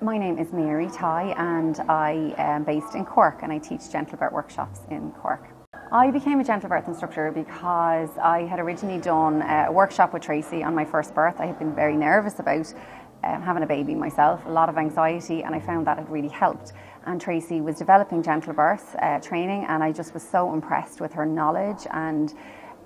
My name is Mary Tighe and I am based in Cork and I teach gentle birth workshops in Cork. I became a gentle birth instructor because I had originally done a workshop with Tracy on my first birth. I had been very nervous about um, having a baby myself, a lot of anxiety, and I found that it really helped. And Tracy was developing gentle birth uh, training, and I just was so impressed with her knowledge and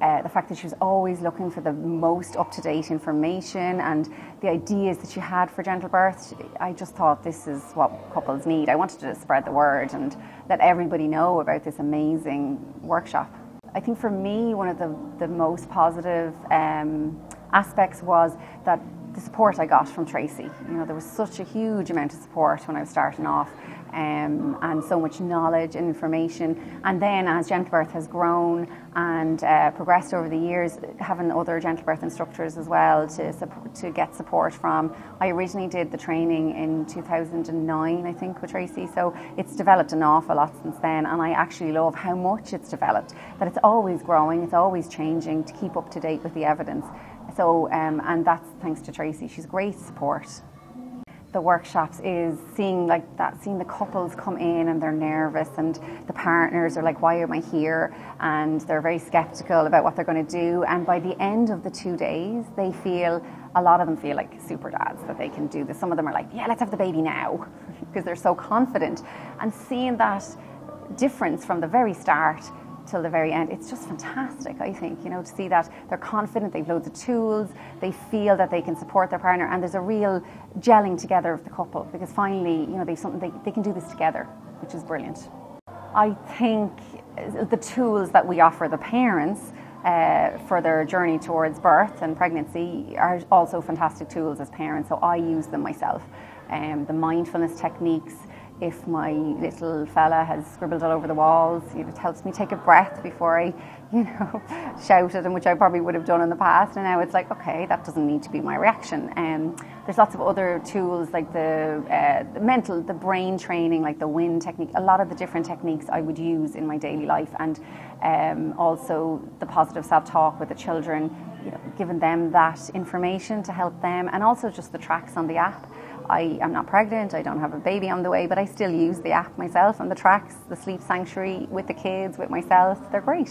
uh, the fact that she was always looking for the most up to date information and the ideas that she had for gentle birth. I just thought this is what couples need. I wanted to spread the word and let everybody know about this amazing workshop. I think for me, one of the, the most positive um, aspects was that the support I got from Tracy. You know, there was such a huge amount of support when I was starting off, um, and so much knowledge and information. And then as Gentle Birth has grown and uh, progressed over the years, having other Gentle Birth instructors as well to to get support from. I originally did the training in 2009, I think, with Tracy. So it's developed an awful lot since then, and I actually love how much it's developed. That it's always growing, it's always changing to keep up to date with the evidence. So, um, and that's thanks to Tracy. She's great support. The workshops is seeing like that, seeing the couples come in and they're nervous, and the partners are like, "Why am I here?" and they're very skeptical about what they're going to do. And by the end of the two days, they feel a lot of them feel like super dads that they can do this. Some of them are like, "Yeah, let's have the baby now," because they're so confident. And seeing that difference from the very start till the very end. It's just fantastic, I think, you know, to see that they're confident, they've loads of tools, they feel that they can support their partner, and there's a real gelling together of the couple because finally, you know, they've something they, they can do this together, which is brilliant. I think the tools that we offer the parents uh, for their journey towards birth and pregnancy are also fantastic tools as parents, so I use them myself. Um, the mindfulness techniques, if my little fella has scribbled all over the walls, you know, it helps me take a breath before I, you know, shout at him, which I probably would have done in the past. And now it's like, okay, that doesn't need to be my reaction. And um, there's lots of other tools like the, uh, the, mental, the brain training, like the wind technique, a lot of the different techniques I would use in my daily life. And um, also the positive self-talk with the children, you know, giving them that information to help them. And also just the tracks on the app I am not pregnant, I don't have a baby on the way, but I still use the app myself and the tracks, the sleep sanctuary with the kids, with myself. They're great.